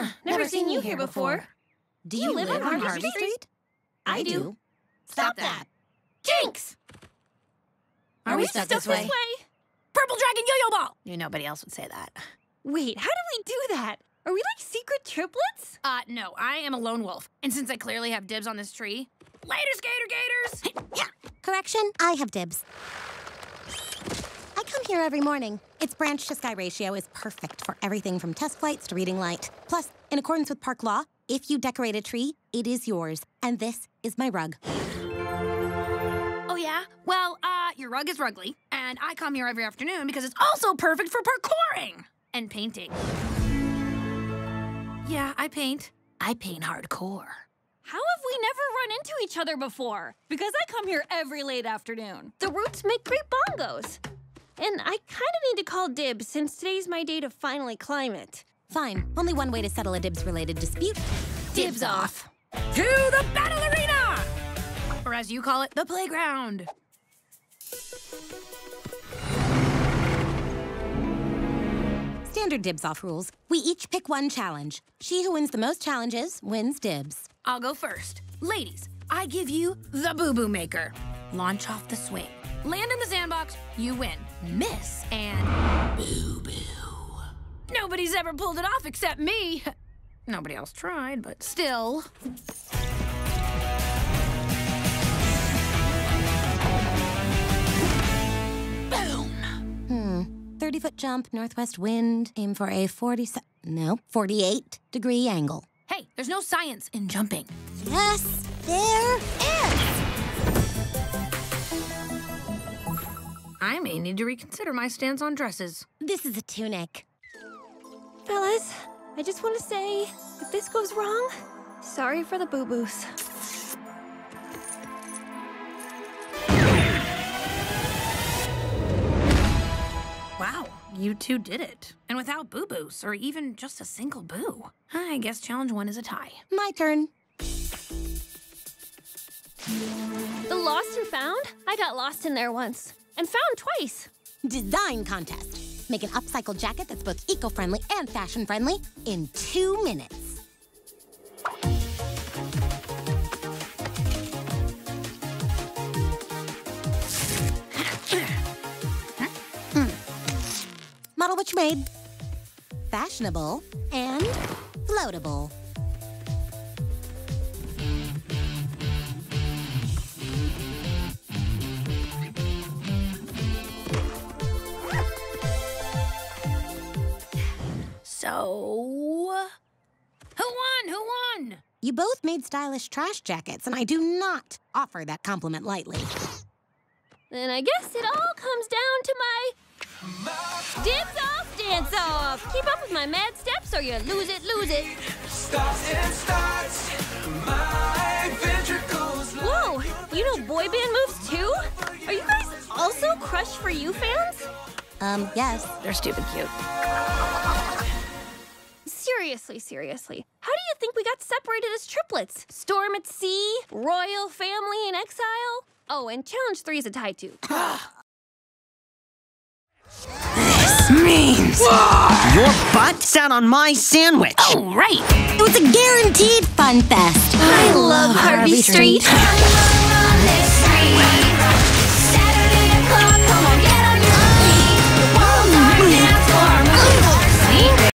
Huh, never, seen, you here before. Do you, live, on Harvey, Harvey Street? Street? I do. Stop that. Jinx! Are we stuck this way? Purple Dragon Yo-Yo Ball! Knew nobody else would say that. Wait, how did we do that? Are we like secret triplets? Uh, no, I am a lone wolf. And since I clearly have dibs on this tree, later, Skater Gators! Yeah. Correction, I have dibs. I come here every morning. Its branch to sky ratio is perfect for everything from test flights to reading light. Plus, in accordance with park law, if you decorate a tree, it is yours. And this is my rug. Oh, yeah? Well, uh, your rug is rugly, and I come here every afternoon because it's also perfect for parkouring and painting. Yeah, I paint. I paint hardcore. How have we never run into each other before? Because I come here every late afternoon. The roots make great bongos. And I kind of need to call dibs since today's my day to finally climb it. Fine. Only one way to settle a dibs related dispute. Dibs off. To the battle arena! Or as you call it, the playground. Standard dibs off rules. We each pick one challenge. She who wins the most challenges wins dibs. I'll go first. Ladies, I give you the Boo Boo Maker. Launch off the swing. Land in the sandbox, you win. Miss and Boo Boo. Nobody's ever pulled it off except me. Nobody else tried, but still. Boom. Hmm. 30 foot jump, northwest wind, aim for a 40, no, 48 degree angle. Hey, there's no science in jumping. Yes, there is. I may need to reconsider my stance on dresses. This is a tunic. Fellas, I just want to say, if this goes wrong, sorry for the boo-boos. Wow, you two did it. And without boo boos, or even just a single boo. I guess challenge one is a tie. My turn. The lost and found? I got lost in there once. And found twice. Design contest. Make an upcycle jacket that's both eco-friendly and fashion-friendly in two minutes. Model which made. Fashionable and floatable. So. Who won? Who won? You both made stylish trash jackets, and I do not offer that compliment lightly. Then I guess it all comes down to my Dance off, dance off. Keep up with my mad steps or you lose it, lose it. Stops and starts. My ventricles. Whoa, you know boy band moves too? Are you guys also Crush for You fans? Um, yes. They're stupid cute. Seriously, seriously. How do you think we got separated as triplets? Storm at sea, royal family in exile? Oh, and challenge three is a tie too. This means your butt sat on my sandwich. Oh, right. It was a guaranteed fun fest. I love Harvey Street. Street.